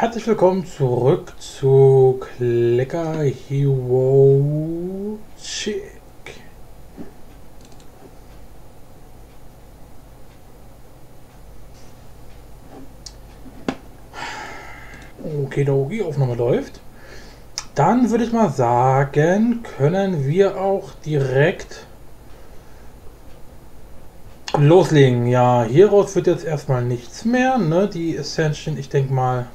herzlich willkommen zurück zu Clicker Hero Chick. Okay, Dogi, Aufnahme läuft. Dann würde ich mal sagen, können wir auch direkt loslegen. Ja, hieraus wird jetzt erstmal nichts mehr. Ne? Die Ascension, ich denke mal,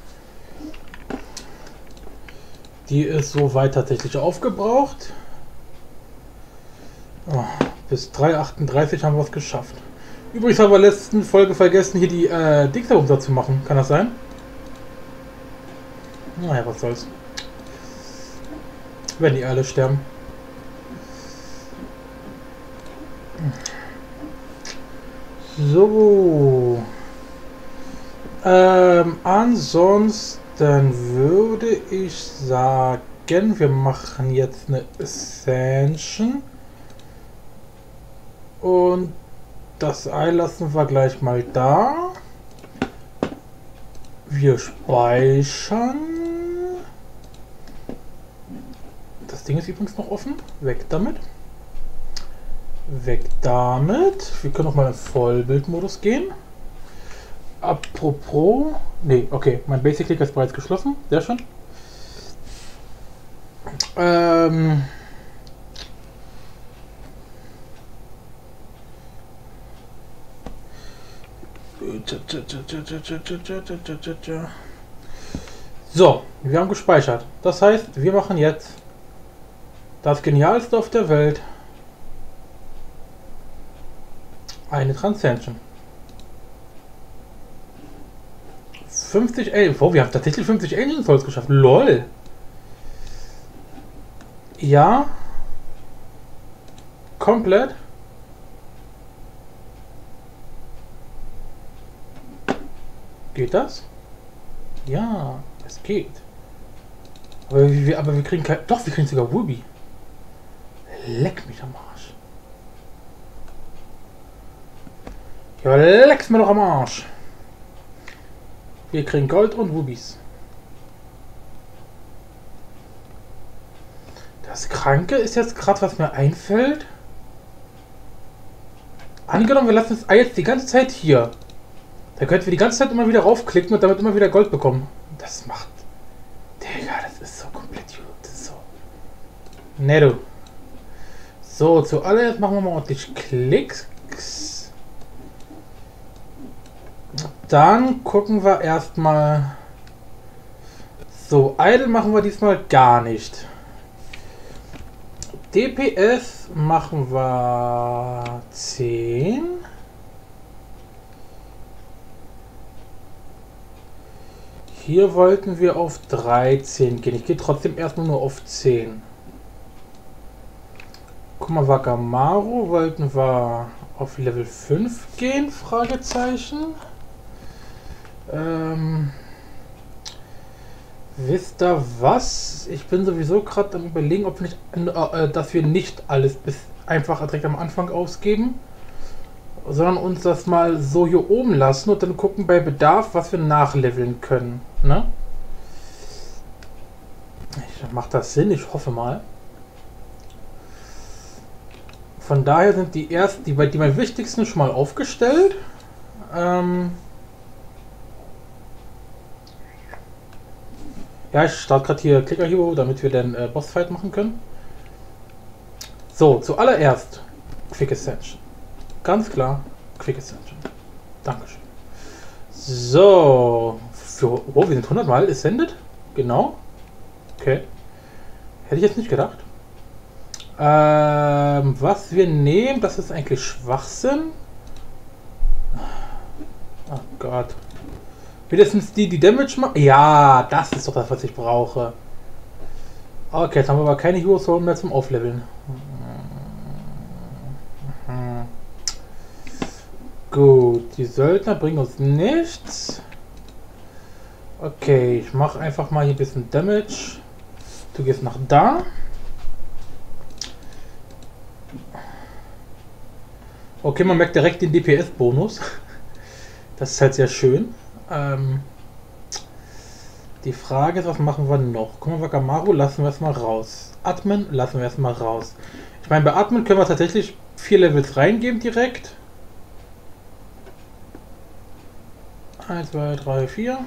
die ist soweit tatsächlich aufgebraucht. Oh, bis 3,38 haben wir es geschafft. Übrigens haben wir letzten Folge vergessen, hier die äh, Dicta zu machen. Kann das sein? Naja, was soll's. Wenn die alle sterben. So. Ähm, ansonsten würde ich sagen, wir machen jetzt eine Ascension. Und das Ei lassen wir gleich mal da. Wir speichern. Das Ding ist übrigens noch offen. Weg damit. Weg damit. Wir können auch mal in Vollbildmodus gehen. Apropos. Nee, okay. Mein Basic Clicker ist bereits geschlossen. Sehr schön. Ähm. So, wir haben gespeichert. Das heißt, wir machen jetzt das Genialste auf der Welt. Eine Transcension. 50 Aliens. Oh, wir haben tatsächlich 50 Alien Souls geschafft. LOL. Ja. Komplett. Geht das? Ja, es geht. Aber wir, aber wir kriegen kein... Doch, wir kriegen sogar Ruby. Leck mich am Arsch. Ja, leck's mir doch am Arsch. Wir kriegen Gold und Rubies. Das Kranke ist jetzt gerade, was mir einfällt. Angenommen, wir lassen das Ei jetzt die ganze Zeit hier. Da könnten wir die ganze Zeit immer wieder raufklicken und damit immer wieder Gold bekommen. Das macht... Digga, das ist so komplett... Das so... Ne, du. So, zuallererst machen wir mal ordentlich Klicks. Dann gucken wir erstmal. So, Idle machen wir diesmal gar nicht. DPS machen wir 10. Hier wollten wir auf 13 gehen. Ich gehe trotzdem erstmal nur auf 10. Guck mal, Wakamaru wollten wir auf Level 5 gehen? Fragezeichen. Ähm, wisst ihr was? Ich bin sowieso gerade am überlegen, ob nicht, äh, dass wir nicht alles bis einfach direkt am Anfang ausgeben, sondern uns das mal so hier oben lassen und dann gucken bei Bedarf, was wir nachleveln können. Ne? Ich, macht das Sinn? Ich hoffe mal. Von daher sind die ersten, die, die mein wichtigsten schon mal aufgestellt. Ähm, Ja, ich starte gerade hier Clicker Hero, damit wir den äh, Bossfight machen können. So, zuallererst Quick Ascension. Ganz klar, Quick Ascension. Dankeschön. So, für, oh, wir sind 100 Mal ascended. Genau. Okay. Hätte ich jetzt nicht gedacht. Ähm, was wir nehmen, das ist eigentlich Schwachsinn. Oh Gott. Mindestens die, die Damage machen. Ja, das ist doch das, was ich brauche. Okay, jetzt haben wir aber keine Hero Soul mehr zum Aufleveln. Mhm. Gut, die Söldner bringen uns nichts. Okay, ich mache einfach mal hier ein bisschen Damage. Du gehst nach da. Okay, man merkt direkt den DPS-Bonus. Das ist halt sehr schön. Ähm, Die Frage ist, was machen wir noch? Guck mal, Wakamaru lassen wir erstmal raus. Atmen lassen wir erstmal raus. Ich meine, bei Atmen können wir tatsächlich vier Levels reingeben direkt. 1, 2, 3, 4.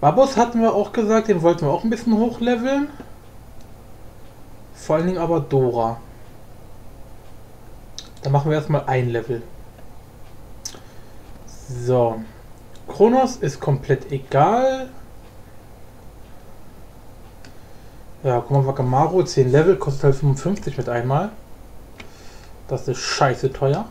Babos hatten wir auch gesagt, den wollten wir auch ein bisschen hochleveln. Vor allen Dingen aber Dora. Da machen wir erstmal ein Level. So. Kronos ist komplett egal. Ja, guck mal, Wakamaru, 10 Level, kostet halt 55 mit einmal. Das ist scheiße teuer.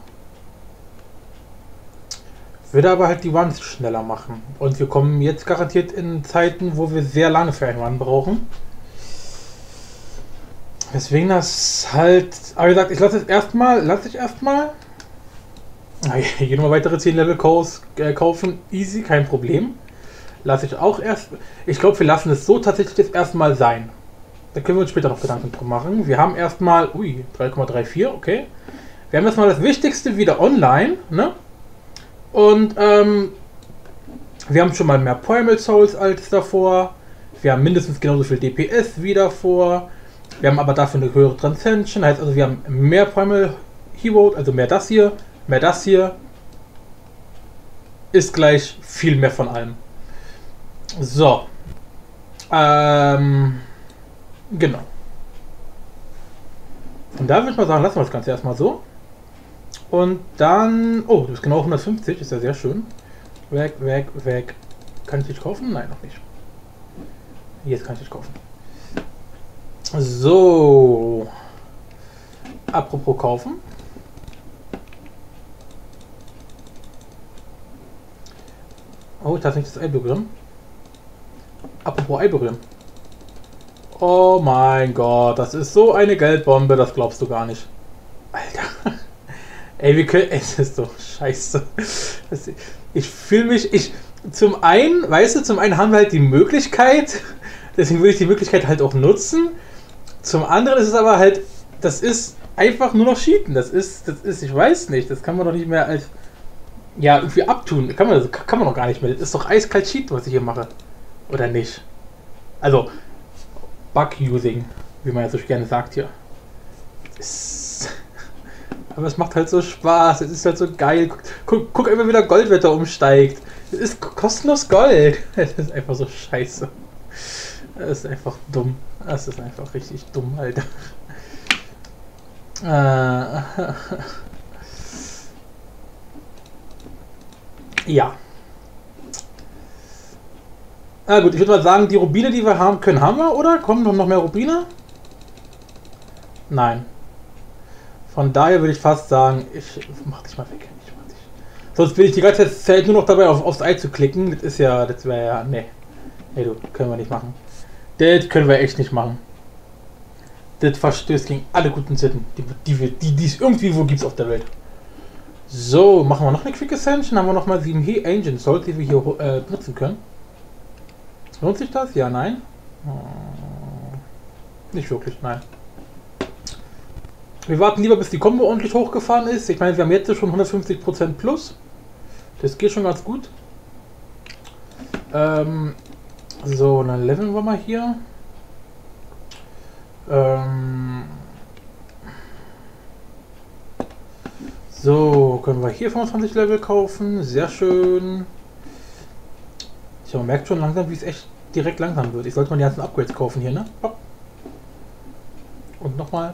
Würde aber halt die Ones schneller machen. Und wir kommen jetzt garantiert in Zeiten, wo wir sehr lange für einen One brauchen. Deswegen das halt. Aber wie gesagt, ich lasse es erstmal. Lasse ich erstmal. Hier nochmal weitere 10 Level äh, kaufen. Easy, kein Problem. Lasse ich auch erst. Ich glaube, wir lassen es so tatsächlich jetzt erstmal sein. Da können wir uns später noch Gedanken drum machen. Wir haben erstmal. Ui, 3,34, okay. Wir haben erstmal das Wichtigste wieder online, ne? Und ähm, wir haben schon mal mehr Primal Souls als davor. Wir haben mindestens genauso viel DPS wie davor. Wir haben aber dafür eine höhere Transcension. Heißt also, wir haben mehr Primal Hero, also mehr das hier, mehr das hier. Ist gleich viel mehr von allem. So. Ähm, genau. Und da würde ich mal sagen, lassen wir das Ganze erstmal so. Und dann. Oh, du bist genau 150, ist ja sehr schön. Weg, weg, weg. Kann ich dich kaufen? Nein, noch nicht. Jetzt kann ich dich kaufen. So. Apropos kaufen. Oh, ich darf nicht das Ei. Apropos Ei. Oh mein Gott, das ist so eine Geldbombe, das glaubst du gar nicht. Alter. Ey, wir können. Es ist so scheiße. Ich fühle mich. Ich. Zum einen, weißt du, zum einen haben wir halt die Möglichkeit, deswegen würde ich die Möglichkeit halt auch nutzen. Zum anderen ist es aber halt, das ist einfach nur noch Cheaten. Das ist, das ist, ich weiß nicht, das kann man doch nicht mehr als, ja, irgendwie abtun. Kann man, kann man doch gar nicht mehr. Das ist doch eiskalt Cheaten, was ich hier mache. Oder nicht? Also, Bug-Using, wie man ja so gerne sagt hier. Aber es macht halt so Spaß, es ist halt so geil. Guck, guck einfach, wie der Goldwetter umsteigt. Es ist kostenlos Gold. Es ist einfach so scheiße. Es ist einfach dumm. Es ist einfach richtig dumm, Alter. Äh. Ja. Na gut, ich würde mal sagen, die Rubine, die wir haben können, haben wir, oder? Kommen noch mehr Rubine? Nein. Von daher würde ich fast sagen, ich mach dich mal weg. Ich mach dich. Sonst bin ich die ganze Zeit nur noch dabei, auf, aufs Ei zu klicken. Das ist ja, das wäre ja, nee. Nee, du, können wir nicht machen. Das können wir echt nicht machen. Das verstößt gegen alle guten Sitten, die, die, die, die es irgendwie wo gibt auf der Welt. So, machen wir noch eine Quick Ascension. Haben wir noch mal 7 He Engine Souls, die wir hier äh, nutzen können. Lohnt sich das? Ja, nein. Hm. Nicht wirklich, nein. Wir warten lieber, bis die Combo ordentlich hochgefahren ist. Ich meine, wir haben jetzt schon 150% plus. Das geht schon ganz gut. Ähm, so, dann leveln wir mal hier. Ähm, so, können wir hier 25 Level kaufen. Sehr schön. Tja, man merkt schon langsam, wie es echt direkt langsam wird. Ich sollte mal die ganzen Upgrades kaufen hier, ne? Pop. Und nochmal.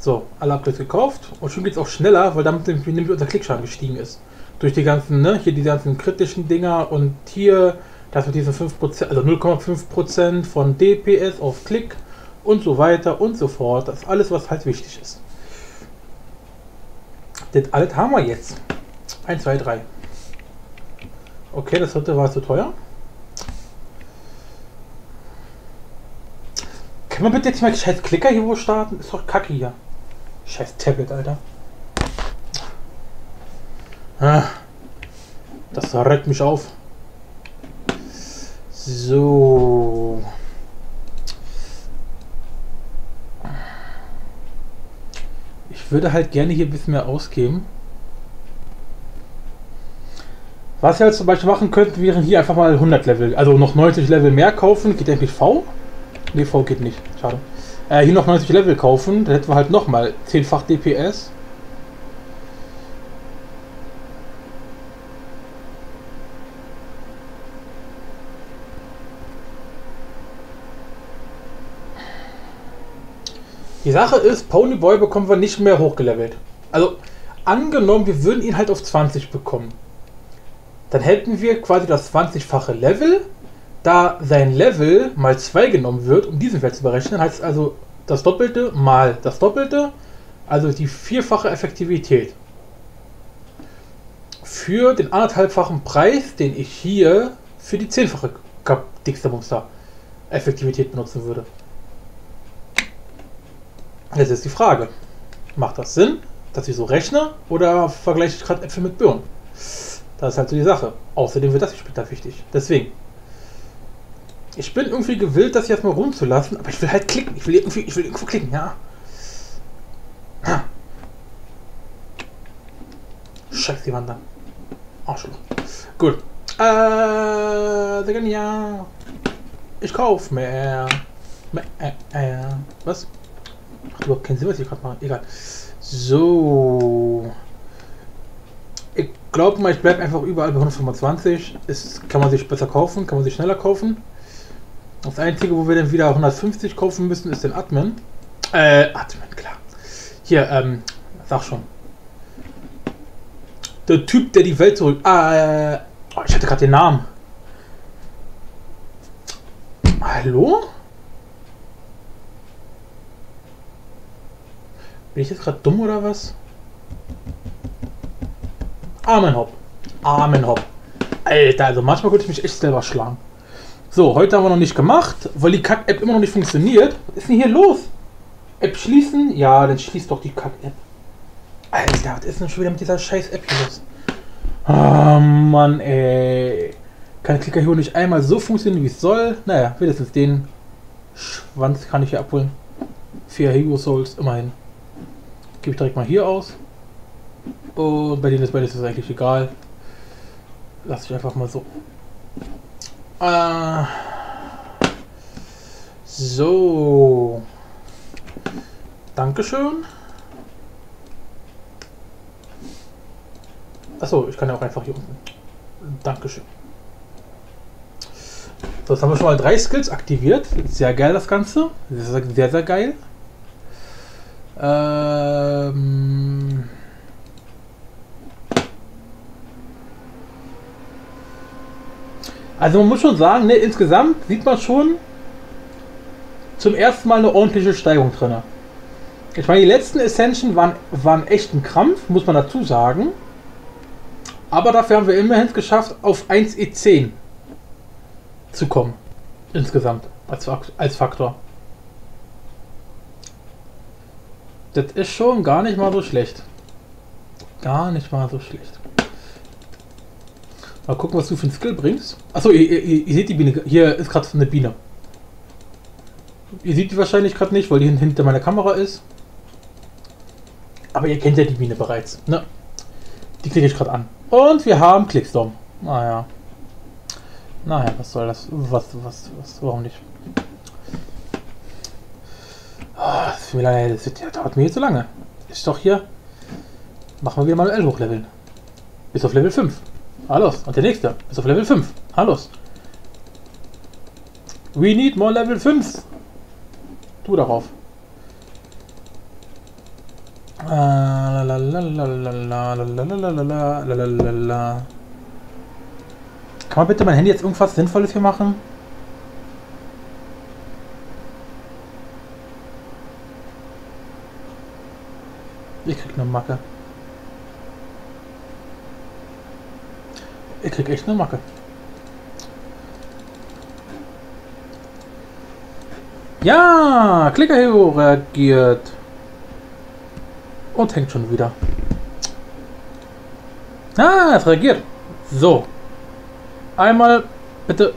So, alle Upgrades gekauft. Und schon geht es auch schneller, weil damit nämlich unser Klickschaden gestiegen ist. Durch die ganzen, ne, hier die ganzen kritischen Dinger und hier, das mit diese 5%, also 0,5% von DPS auf Klick und so weiter und so fort. Das ist alles, was halt wichtig ist. Das alles haben wir jetzt. 1, 2, 3. Okay, das dritte war zu teuer. Kann man bitte jetzt mal scheiß Klicker hier wo starten? Ist doch kacke hier. Scheiß Tablet, Alter. Ah, das regt mich auf. So. Würde halt gerne hier ein bisschen mehr ausgeben. Was wir jetzt zum Beispiel machen könnten, wären hier einfach mal 100 Level, also noch 90 Level mehr kaufen. Geht eigentlich V? Ne, V geht nicht. Schade. Äh, hier noch 90 Level kaufen, dann hätten wir halt nochmal 10-fach DPS. Die Sache ist, Ponyboy bekommen wir nicht mehr hochgelevelt. Also, angenommen, wir würden ihn halt auf 20 bekommen. Dann hätten wir quasi das 20-fache Level. Da sein Level mal 2 genommen wird, um diesen Wert zu berechnen, heißt also das Doppelte mal das Doppelte, also die vierfache Effektivität. Für den anderthalbfachen Preis, den ich hier für die zehnfache Dixter Effektivität benutzen würde. Jetzt ist die Frage, macht das Sinn, dass ich so rechne oder vergleiche ich gerade Äpfel mit Birnen? Das ist halt so die Sache. Außerdem wird das hier später wichtig. Deswegen. Ich bin irgendwie gewillt, das jetzt mal rumzulassen, aber ich will halt klicken. Ich will irgendwie, ich will irgendwo klicken, ja. Scheiße, die Wand da. Arschloch. Gut. Äh, ja. Ich kauf mehr. mehr. Was? Macht überhaupt keinen Sinn, was ich gerade mache. Egal. So. Ich glaube mal, ich bleibe einfach überall bei 125. Ist, kann man sich besser kaufen, kann man sich schneller kaufen. Das einzige, wo wir dann wieder 150 kaufen müssen, ist den Admin. Äh, Admin, klar. Hier, ähm, sag schon. Der Typ, der die Welt zurück. Ah, äh, oh, ich hatte gerade den Namen. Hallo? Bin ich jetzt gerade dumm oder was? Amenhop. Amenhop. Alter, also manchmal könnte ich mich echt selber schlagen. So, heute haben wir noch nicht gemacht, weil die Kack-App immer noch nicht funktioniert. Was ist denn hier los? App schließen? Ja, dann schließt doch die Kack-App. Alter, was ist denn schon wieder mit dieser scheiß App hier los? Oh Mann, ey. Kann der Klicker hier nicht einmal so funktionieren, wie es soll? Naja, wenigstens den Schwanz kann ich hier abholen. Vier Hero Souls, immerhin. Gebe ich direkt mal hier aus. Und bei denen ist beides eigentlich egal. Lass ich einfach mal so. Äh, so. Dankeschön. Achso, ich kann ja auch einfach hier unten. Dankeschön. So, jetzt haben wir schon mal drei Skills aktiviert. Sehr geil das Ganze. Sehr, sehr, sehr geil. Ähm also man muss schon sagen, ne, insgesamt sieht man schon zum ersten Mal eine ordentliche Steigung drin. Ich meine, die letzten Ascension waren, waren echt ein Krampf, muss man dazu sagen. Aber dafür haben wir immerhin geschafft, auf 1E10 zu kommen. Insgesamt, als, als Faktor. Das ist schon gar nicht mal so schlecht. Gar nicht mal so schlecht. Mal gucken, was du für ein Skill bringst. Achso, ihr, ihr, ihr seht die Biene. Hier ist gerade eine Biene. Ihr seht die wahrscheinlich gerade nicht, weil die hinter meiner Kamera ist. Aber ihr kennt ja die Biene bereits. Ne? Die klicke ich gerade an. Und wir haben Clickstorm. Naja. Naja, was soll das? Was, was, was, warum nicht? Oh, das, mir lange, das wird, ja, dauert mir hier zu lange. Ist doch hier. Machen wir wieder manuell hochleveln. Bis auf Level 5. Hallo. Und der nächste. Bis auf Level 5. Hallo. We need more Level 5. Du darauf. Kann man bitte mein Handy jetzt irgendwas Sinnvolles hier machen? Ich krieg eine Macke. Ich krieg echt eine Macke. Ja, Clicker reagiert. Und hängt schon wieder. Ah, es reagiert. So. Einmal bitte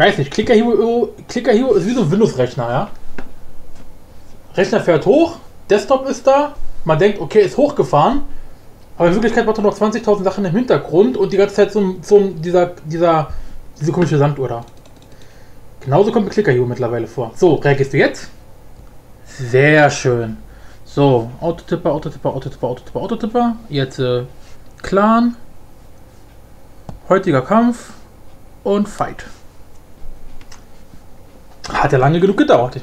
weiß nicht, Clicker Hero, Clicker Hero ist wie so ein Windows-Rechner, ja? Rechner fährt hoch, Desktop ist da, man denkt, okay, ist hochgefahren, aber in Wirklichkeit macht er noch 20.000 Sachen im Hintergrund und die ganze Zeit so, so dieser, dieser, diese komische Sanduhr da. Genauso kommt Clicker hier mittlerweile vor. So, reagierst du jetzt? Sehr schön. So, Autotipper, Autotipper, Autotipper, Autotipper, Autotipper. Jetzt äh, Clan. Heutiger Kampf. Und Fight. Hat ja lange genug gedauert.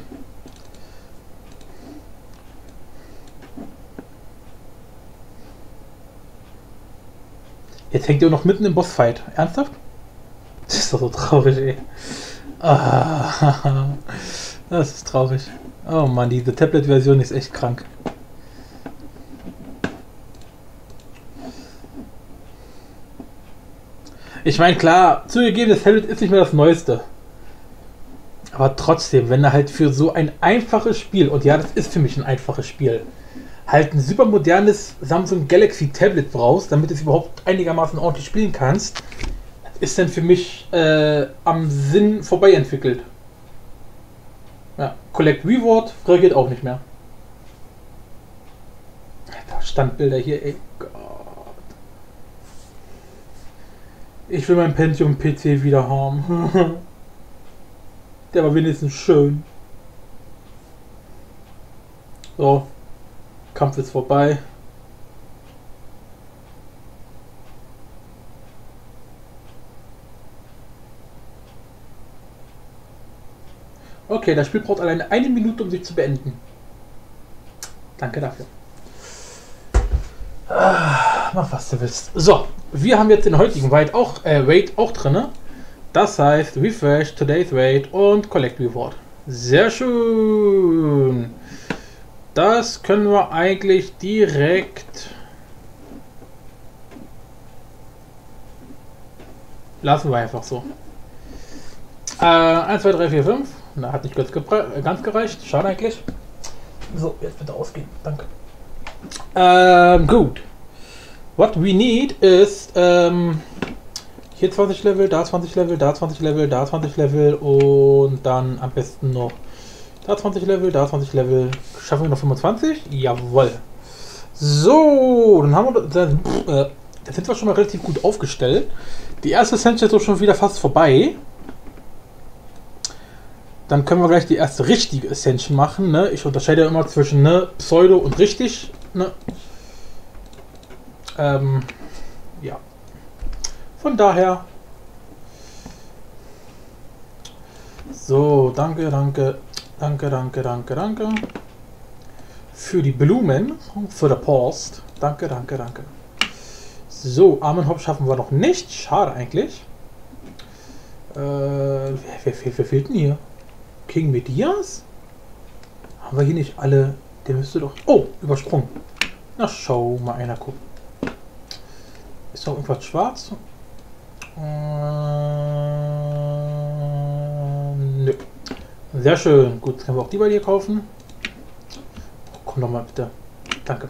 Jetzt hängt ihr noch mitten im Bossfight. Ernsthaft? Das ist doch so traurig, ey. Ah, das ist traurig. Oh Mann, diese Tablet-Version ist echt krank. Ich meine, klar, zugegeben, das Tablet ist nicht mehr das Neueste. Aber trotzdem, wenn er halt für so ein einfaches Spiel, und ja, das ist für mich ein einfaches Spiel, halt ein super modernes Samsung Galaxy Tablet brauchst, damit du es überhaupt einigermaßen ordentlich spielen kannst, ist dann für mich äh, am Sinn vorbei entwickelt. Ja, Collect Reward reagiert auch nicht mehr. Standbilder hier, ey Gott. Ich will mein Pentium PC wieder haben. Der war wenigstens schön. So. Kampf ist vorbei. Okay, das Spiel braucht alleine eine Minute, um sich zu beenden. Danke dafür. Ah, mach was du willst. So, wir haben jetzt den heutigen Wait auch, äh, auch drin. Das heißt Refresh, Today's Wait und Collect Reward. Sehr schön. Das können wir eigentlich direkt lassen wir einfach so. Äh, 1, 2, 3, 4, 5. Na, hat nicht ganz, ganz gereicht. Schade eigentlich. So, jetzt bitte ausgehen. Danke. Ähm, gut. What we need ist ähm, hier 20 Level, da 20 Level, da 20 Level, da 20 Level und dann am besten noch da 20 Level, da 20 Level. Schaffen wir noch 25? Jawohl. So, dann haben wir dann, äh, da sind wir schon mal relativ gut aufgestellt. Die erste Session ist doch schon wieder fast vorbei. Dann können wir gleich die erste richtige Ascension machen. Ne? Ich unterscheide ja immer zwischen ne, Pseudo und richtig. Ne? Ähm. Von daher. So, danke, danke, danke, danke, danke, danke. Für die Blumen, für der Post. Danke, danke, danke. So, Armenhop schaffen wir noch nicht. Schade eigentlich. Äh, wer, wer, wer, wer fehlt denn hier? King Medias? Haben wir hier nicht alle... Der müsste doch... Oh, übersprungen. Na, schau mal einer gucken. Ist doch irgendwas schwarz? Nö. Sehr schön. Gut, können wir auch die bei dir kaufen. Komm doch mal bitte. Danke.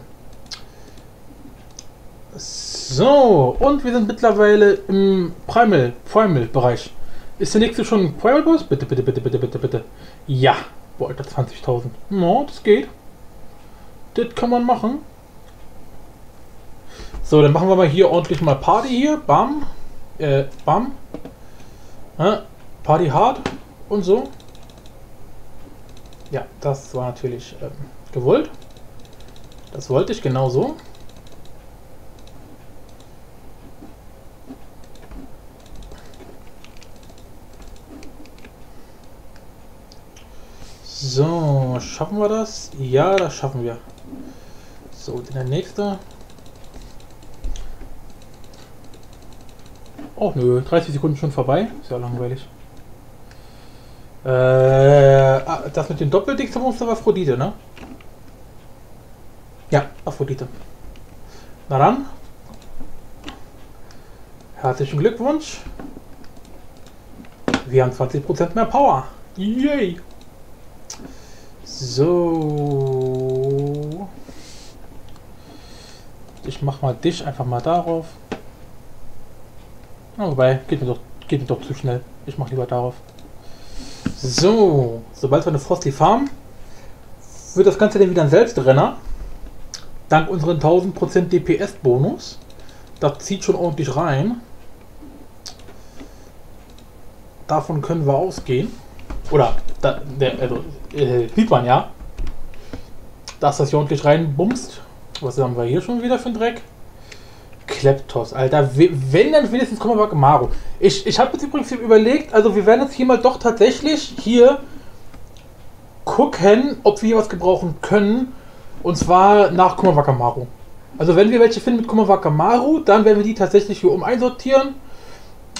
So, und wir sind mittlerweile im Primal, Primal Bereich. Ist der nächste schon Primal Boss? Bitte, bitte, bitte, bitte, bitte, bitte. Ja. Boah, Alter, 20.000. No, das geht. Das kann man machen. So, dann machen wir mal hier ordentlich mal Party hier. Bam. Äh, bam. Ja, Party hard und so. Ja, das war natürlich ähm, gewollt. Das wollte ich genau so. So, schaffen wir das? Ja, das schaffen wir. So, der nächste. Oh nö, 30 Sekunden schon vorbei. Ist ja langweilig. Äh, ah, das mit dem Doppeldickster-Monster war Aphrodite, ne? Ja, Aphrodite. Na dann. Herzlichen Glückwunsch. Wir haben 20% mehr Power. Yay! So. Ich mach mal dich einfach mal darauf. Oh, wobei, geht mir, doch, geht mir doch zu schnell. Ich mach lieber darauf. So, sobald wir eine Frosty Farm wird das Ganze dann wieder ein Selbstrenner. Dank unseren 1000% DPS-Bonus. Das zieht schon ordentlich rein. Davon können wir ausgehen. Oder, da, der, also, äh, sieht man ja, dass das hier ordentlich reinbumst. Was haben wir hier schon wieder für einen Dreck? Kleptos, Alter. Wenn, dann wenigstens kommen wir bei. Ich, ich habe jetzt übrigens überlegt, also wir werden jetzt hier mal doch tatsächlich hier gucken, ob wir hier was gebrauchen können. Und zwar nach Kumawakamaru. Also wenn wir welche finden mit Kumawakamaru, dann werden wir die tatsächlich hier um einsortieren.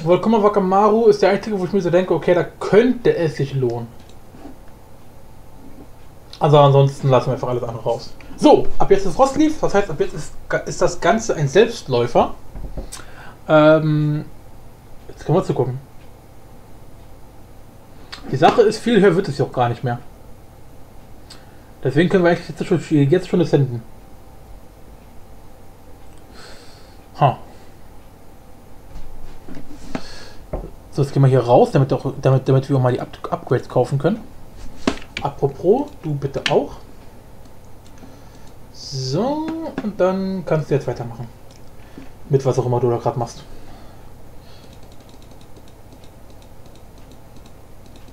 Weil Kumawakamaru ist der einzige, wo ich mir so denke, okay, da könnte es sich lohnen. Also ansonsten lassen wir einfach alles andere raus. So, ab jetzt ist Rostleaf, das heißt, ab jetzt ist, ist das Ganze ein Selbstläufer. Ähm, jetzt können wir zu gucken. Die Sache ist, viel höher wird es ja auch gar nicht mehr. Deswegen können wir eigentlich jetzt schon, jetzt schon das senden. Ha. So, jetzt gehen wir hier raus, damit, auch, damit, damit wir auch mal die Up Upgrades kaufen können. Apropos, du bitte auch. So, und dann kannst du jetzt weitermachen. Mit was auch immer du da gerade machst.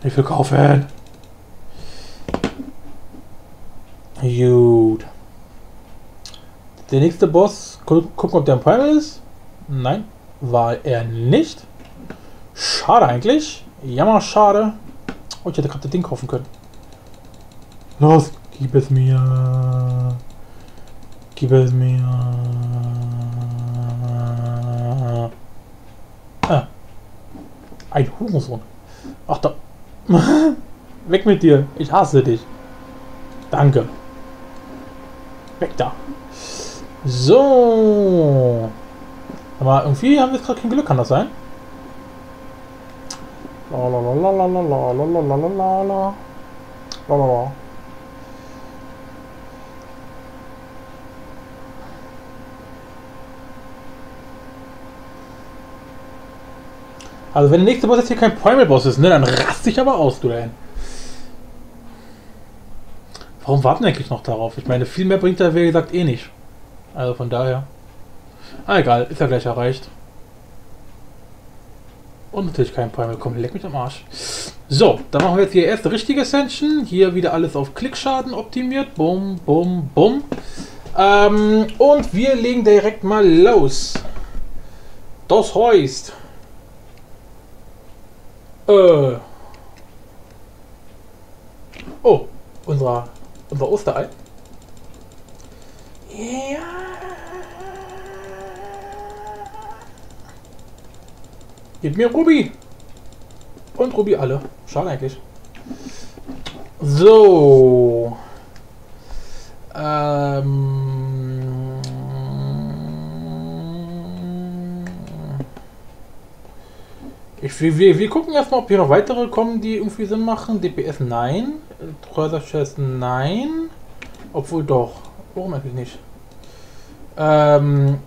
Ich will kaufen. Gut. Der nächste Boss, gucken, ob der ein Primal ist. Nein, war er nicht. Schade eigentlich. Jammer, schade. Oh, ich hätte gerade das Ding kaufen können. Los, gib es mir. Gib es mir. Ah. Ein Hurensohn. Ach da. Weg mit dir. Ich hasse dich. Danke. Weg da. So. Aber irgendwie haben wir gerade kein Glück, kann das sein? La la la la la la la la la la la la la la Also wenn der nächste Boss jetzt hier kein Primal-Boss ist, ne, dann raste ich aber aus, du dahin. Warum warten wir eigentlich noch darauf? Ich meine, viel mehr bringt er, wie gesagt, eh nicht. Also von daher. Ah, egal, ist ja gleich erreicht. Und natürlich kein Primal. Komm, leck mich am Arsch. So, dann machen wir jetzt hier erste richtige Ascension. Hier wieder alles auf Klickschaden optimiert. Bum, bum, bum. Ähm, und wir legen direkt mal los. Das heißt, äh. Oh, unser, unser Osterei. Ja. Gib mir Ruby. Und Ruby alle. Schade eigentlich. So. Ähm. Ich, wir, wir gucken erstmal, ob hier noch weitere kommen, die irgendwie Sinn machen. DPS nein. Treasure Chest nein. Obwohl doch. Warum eigentlich nicht? Ähm.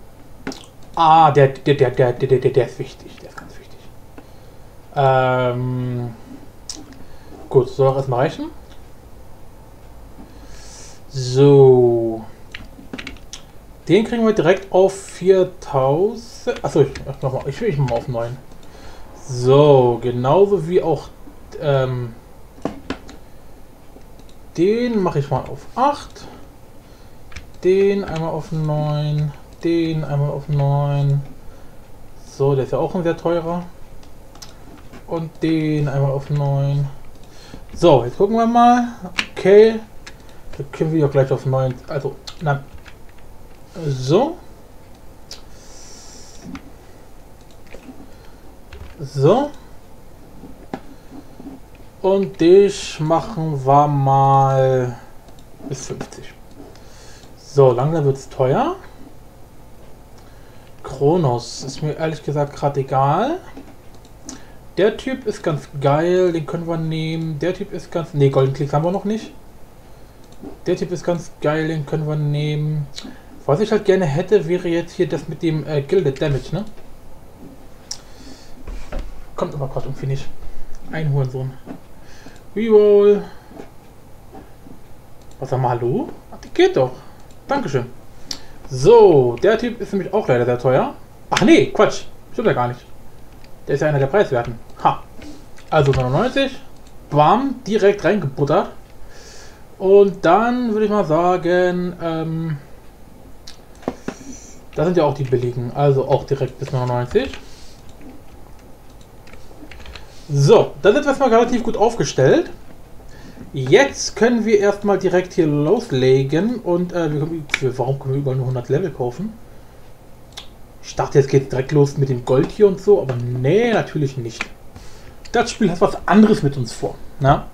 Ah, der, der, der, der, der, der, der ist wichtig. Der ist ganz wichtig. Ähm. Gut, soll auch erstmal reichen. So. Den kriegen wir direkt auf 4000. Achso, ich, ich will ich mal auf 9. So, genauso wie auch ähm, den mache ich mal auf 8. Den einmal auf 9. Den einmal auf 9. So, der ist ja auch ein sehr teurer. Und den einmal auf 9. So, jetzt gucken wir mal. Okay. Da können wir auch gleich auf 9. Also, na. So. So. Und dich machen wir mal bis 50. So, langsam wird es teuer. Kronos ist mir ehrlich gesagt gerade egal. Der Typ ist ganz geil, den können wir nehmen. Der Typ ist ganz... Ne, Golden Klicks haben wir noch nicht. Der Typ ist ganz geil, den können wir nehmen. Was ich halt gerne hätte, wäre jetzt hier das mit dem äh, Gilded Damage, ne? Kommt aber gerade irgendwie nicht. Ein Hurensohn. Reroll. Was sag mal, hallo? Ach, die geht doch. Dankeschön. So, der Typ ist nämlich auch leider sehr teuer. Ach nee, Quatsch. Stimmt ja gar nicht. Der ist ja einer der Preiswerten. Ha. Also 99. Bam, direkt reingebuttert. Und dann würde ich mal sagen, ähm, da sind ja auch die billigen, also auch direkt bis 99. So, dann sind wir erstmal relativ gut aufgestellt. Jetzt können wir erstmal direkt hier loslegen und äh, wir können, warum können wir überall nur 100 Level kaufen? Ich dachte, jetzt geht direkt los mit dem Gold hier und so, aber nee, natürlich nicht. Das Spiel hat was anderes mit uns vor. Na?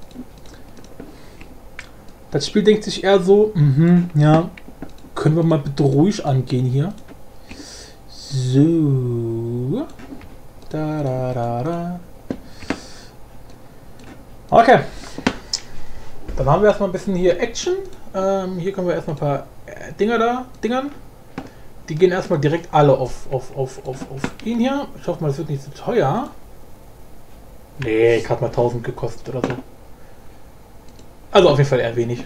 Das Spiel denkt sich eher so, mhm, ja, können wir mal bitte ruhig angehen hier. So. Da, da, da, da. Okay. Dann haben wir erstmal ein bisschen hier Action. Ähm, hier können wir erstmal ein paar äh, Dinger da, Dingern. Die gehen erstmal direkt alle auf, auf, auf, auf, auf ihn hier. Ich hoffe mal, es wird nicht zu so teuer. Nee, hat mal 1000 gekostet oder so. Also auf jeden Fall eher wenig.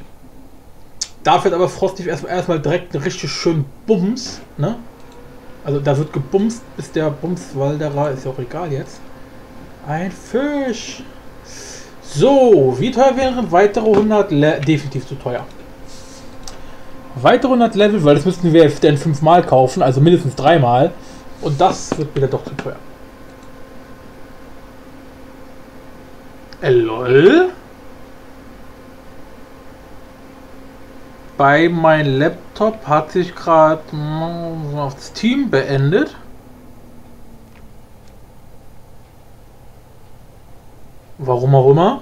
Dafür aber Frostig erstmal, erstmal direkt einen richtig schön Bums. Ne? Also da wird gebumst, bis der Bumswalderer, ist ja auch egal jetzt. Ein Fisch. So, wie teuer wären weitere 100? Le definitiv zu teuer. Weitere 100 Level, weil das müssten wir dann fünfmal kaufen, also mindestens dreimal. Und das wird wieder doch zu teuer. Äh, lol. Bei meinem Laptop hat sich gerade das Team beendet. Warum auch immer.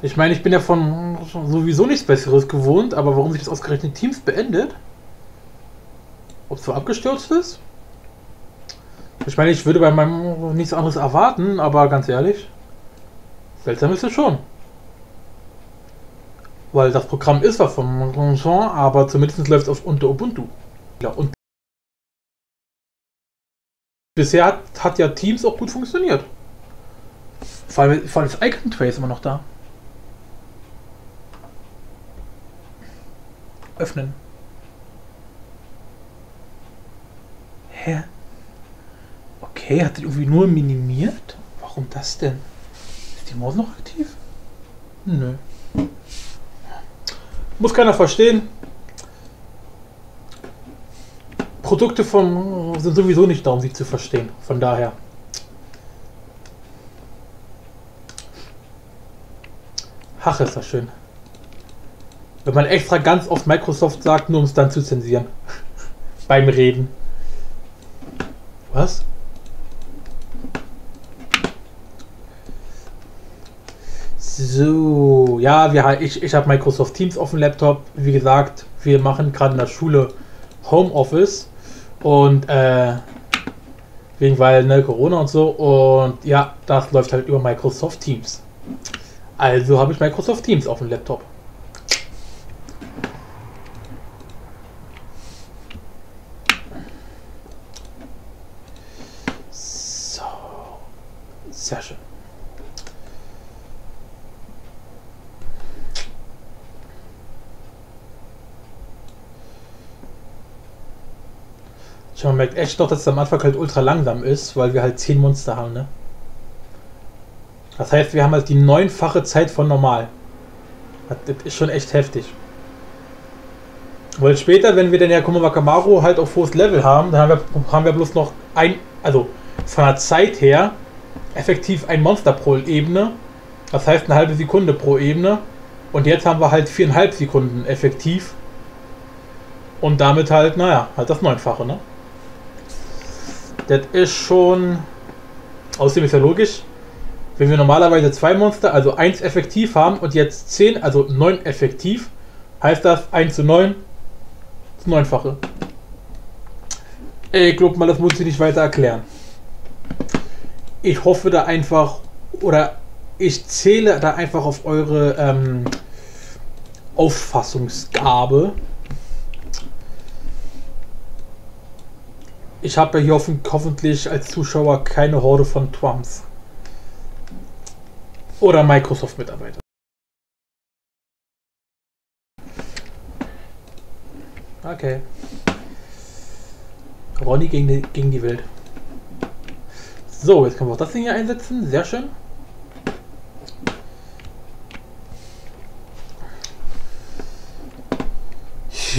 Ich meine, ich bin ja von sowieso nichts Besseres gewohnt, aber warum sich das ausgerechnet Teams beendet? Ob es so abgestürzt ist? Ich meine, ich würde bei meinem nichts anderes erwarten, aber ganz ehrlich, seltsam ist es schon. Weil das Programm ist zwar vom aber zumindest läuft es auf unter Ubuntu. Ja, und bisher hat, hat ja Teams auch gut funktioniert. Vor allem, vor allem das Icon ist immer noch da. Öffnen. Hä? Okay, hat die irgendwie nur minimiert? Warum das denn? Ist die Maus noch aktiv? Nö. Muss keiner verstehen. Produkte von sind sowieso nicht da, um sie zu verstehen. Von daher. Ach, ist das schön. Wenn man extra ganz oft Microsoft sagt, nur um es dann zu zensieren. Beim Reden. Was? So, ja, wir, ich, ich habe Microsoft Teams auf dem Laptop. Wie gesagt, wir machen gerade in der Schule Homeoffice und äh, wegen weil ne, Corona und so und ja, das läuft halt über Microsoft Teams. Also habe ich Microsoft Teams auf dem Laptop. So, sehr schön. Man merkt echt doch, dass es am Anfang halt ultra langsam ist, weil wir halt 10 Monster haben, ne? Das heißt, wir haben halt die neunfache Zeit von normal. Das ist schon echt heftig. Weil später, wenn wir dann ja Kumawakamaru halt auf hohes Level haben, dann haben wir, haben wir bloß noch ein, also von der Zeit her, effektiv ein Monster pro Ebene. Das heißt eine halbe Sekunde pro Ebene. Und jetzt haben wir halt viereinhalb Sekunden effektiv. Und damit halt, naja, halt das Neunfache, ne? Das ist schon. Außerdem ist ja logisch, wenn wir normalerweise zwei Monster, also 1 effektiv haben und jetzt 10, also 9 effektiv, heißt das 1 zu 9, das Neunfache. Ich glaube mal, das muss ich nicht weiter erklären. Ich hoffe da einfach, oder ich zähle da einfach auf eure ähm, Auffassungsgabe. Ich habe ja hier hoffen, hoffentlich als Zuschauer keine Horde von Twams. Oder Microsoft-Mitarbeiter. Okay. Ronny gegen die, gegen die Welt. So, jetzt können wir auch das Ding hier einsetzen. Sehr schön.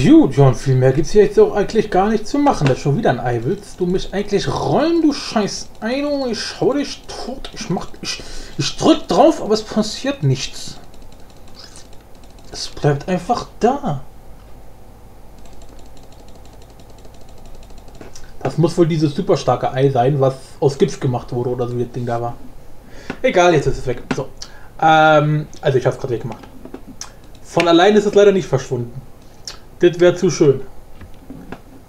Gut, John, viel mehr gibt es hier jetzt auch eigentlich gar nicht zu machen. Das ist schon wieder ein Ei. Willst du mich eigentlich rollen, du scheiß Eino? Ich hau dich tot. Ich mach. Ich, ich drück drauf, aber es passiert nichts. Es bleibt einfach da. Das muss wohl dieses super starke Ei sein, was aus Gips gemacht wurde oder so wie das Ding da war. Egal, jetzt ist es weg. So. Ähm, also ich habe es gerade weggemacht. Von allein ist es leider nicht verschwunden. Das wäre zu schön.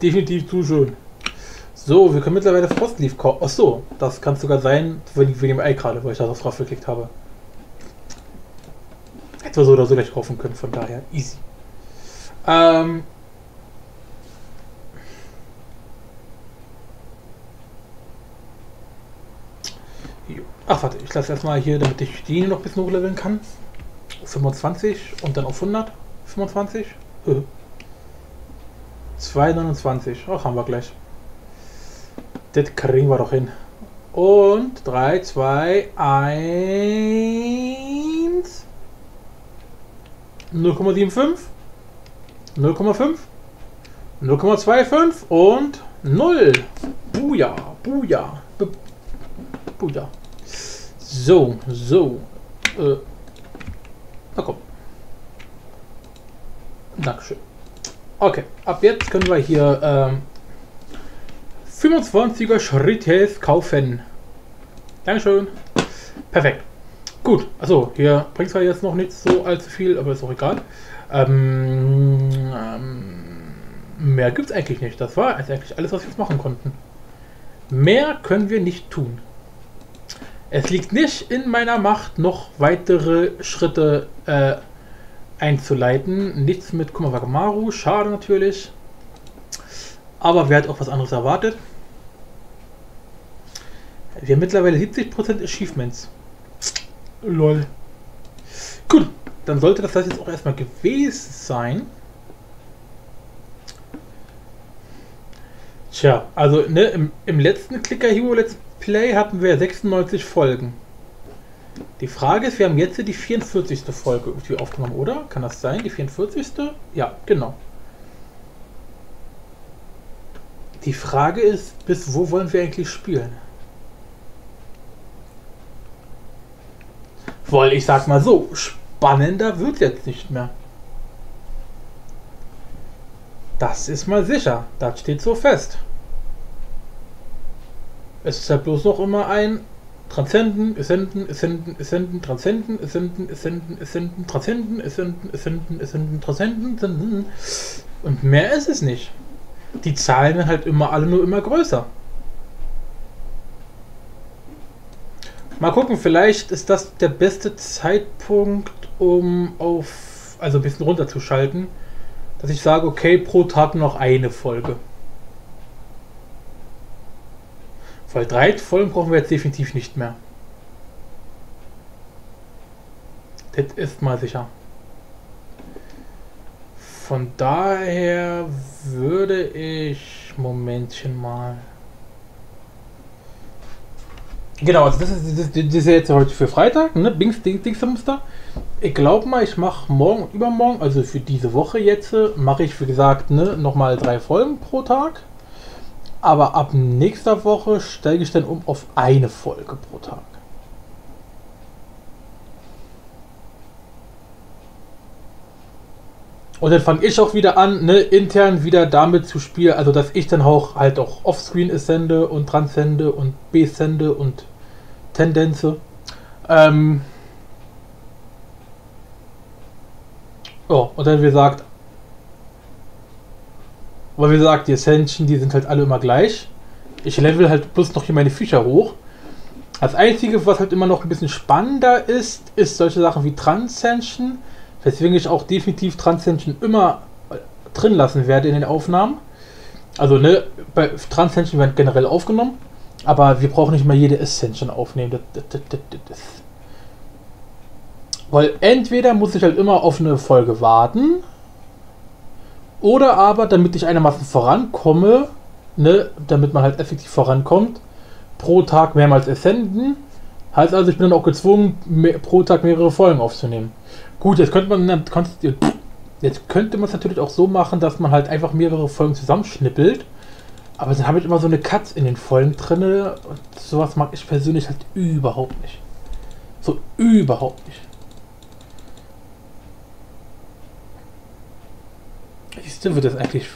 Definitiv zu schön. So, wir können mittlerweile Frostleaf kaufen. Achso, das kann sogar sein, wegen, wegen dem Ei gerade, weil ich da drauf geklickt habe. Hätten so oder so gleich kaufen können, von daher easy. Ähm. Ach, warte, ich lasse erstmal hier, damit ich die noch ein bisschen hochleveln kann. 25 und dann auf 100. 25. Äh. 2,29. Ach, haben wir gleich. Das kriegen wir doch hin. Und 3, 2, 1. 0,75. 0,5. 0,25 und 0. Buja, Buja. Buja. So, so. Äh. Na komm. Dankeschön. Okay, ab jetzt können wir hier ähm, 25er Schritte kaufen. Dankeschön. Perfekt. Gut, also hier bringt zwar jetzt noch nicht so allzu viel, aber ist auch egal. Ähm, ähm, mehr gibt es eigentlich nicht. Das war eigentlich alles, was wir jetzt machen konnten. Mehr können wir nicht tun. Es liegt nicht in meiner Macht, noch weitere Schritte äh, einzuleiten. Nichts mit Kumawakamaru, schade natürlich. Aber wer hat auch was anderes erwartet? Wir haben mittlerweile 70% Achievements. Lol. Gut, dann sollte das jetzt auch erstmal gewesen sein. Tja, also ne, im, im letzten Clicker Hero Let's Play hatten wir 96 Folgen. Die Frage ist, wir haben jetzt die 44. Folge irgendwie aufgenommen, oder? Kann das sein? Die 44. Ja, genau. Die Frage ist, bis wo wollen wir eigentlich spielen? Weil ich sag mal so, spannender wird jetzt nicht mehr. Das ist mal sicher. Das steht so fest. Es ist ja bloß noch immer ein Transzenden, Essenden, Essenden, Essenden, Transzenden, Essenden, Essenden, Essenden, Transzenden, Essenden, Essenden, Essenden, Transzenden. Und mehr ist es nicht. Die Zahlen werden halt immer alle nur immer größer. Mal gucken, vielleicht ist das der beste Zeitpunkt, um auf, also ein bisschen runterzuschalten, dass ich sage, okay, pro Tag noch eine Folge. Weil drei Folgen brauchen wir jetzt definitiv nicht mehr. Das ist mal sicher. Von daher würde ich... Momentchen mal. Genau, also das ist, das, das ist jetzt heute für Freitag, ne? Bings Ding, Dingsmuster. Ich glaube mal, ich mache morgen und übermorgen, also für diese Woche jetzt, mache ich wie gesagt ne, nochmal drei Folgen pro Tag. Aber ab nächster Woche steige ich dann um auf eine Folge pro Tag. Und dann fange ich auch wieder an, ne, intern wieder damit zu spielen, also dass ich dann auch halt auch Offscreen sende und transcende und besende und Tendenze. Ähm ja, und dann wie gesagt, weil wie gesagt, die Ascension, die sind halt alle immer gleich. Ich level halt bloß noch hier meine Viecher hoch. Das Einzige, was halt immer noch ein bisschen spannender ist, ist solche Sachen wie Transcension. Weswegen ich auch definitiv Transcension immer drin lassen werde in den Aufnahmen. Also, ne, bei Transcension werden generell aufgenommen, aber wir brauchen nicht mal jede Ascension aufnehmen. Das, das, das, Weil entweder muss ich halt immer auf eine Folge warten, Oder aber, damit ich einigermaßen vorankomme, ne, damit man halt effektiv vorankommt, pro Tag mehrmals ersenden. Heißt also, ich bin dann auch gezwungen, mehr, pro Tag mehrere Folgen aufzunehmen. Gut, jetzt könnte man jetzt könnte man es natürlich auch so machen, dass man halt einfach mehrere Folgen zusammenschnippelt. Aber dann habe ich immer so eine Katz in den Folgen drinne und sowas mag ich persönlich halt überhaupt nicht. So überhaupt nicht. Siehst du, wird das eigentlich.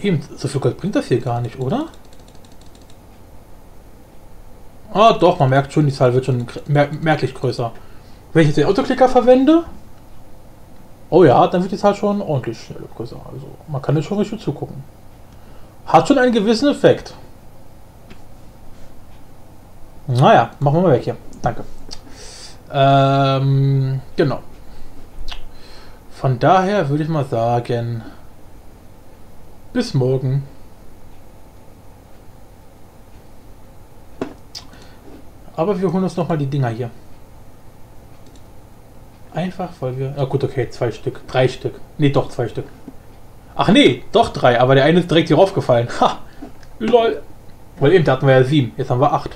Eben, so viel Gold bringt das hier gar nicht, oder? Ah, doch, man merkt schon, die Zahl wird schon mer merklich größer. Wenn ich jetzt den Autoklicker verwende, oh ja, dann wird die Zahl schon ordentlich schneller größer. Also, man kann jetzt schon richtig zugucken. Hat schon einen gewissen Effekt. Naja, machen wir mal weg hier. Danke. Ähm, genau. Von daher würde ich mal sagen, bis morgen. Aber wir holen uns noch mal die Dinger hier. Einfach, wir... Ja gut, okay, zwei Stück. Drei Stück. Nee, doch zwei Stück. Ach nee, doch drei, aber der eine ist direkt hier raufgefallen. Ha! Lol. Weil eben, da hatten wir ja sieben. Jetzt haben wir acht.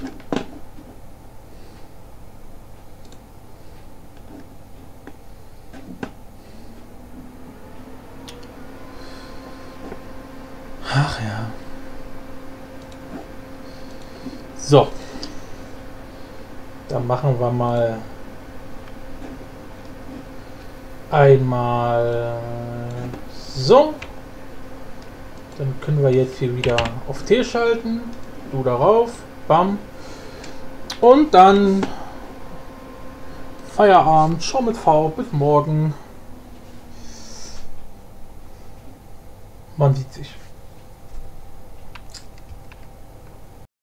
Ach ja. So. Dann machen wir mal einmal so. Dann können wir jetzt hier wieder auf T schalten. Du darauf. Bam. Und dann Feierabend. Schau mit V. Bis morgen. Man sieht sich.